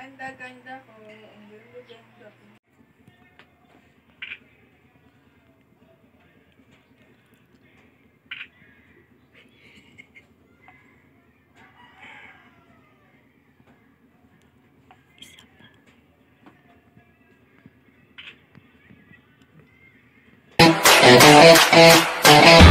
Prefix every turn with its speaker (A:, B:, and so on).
A: ganda-ganda ko. Ang ganda-ganda ko.
B: Thank you.